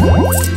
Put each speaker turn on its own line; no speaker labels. Música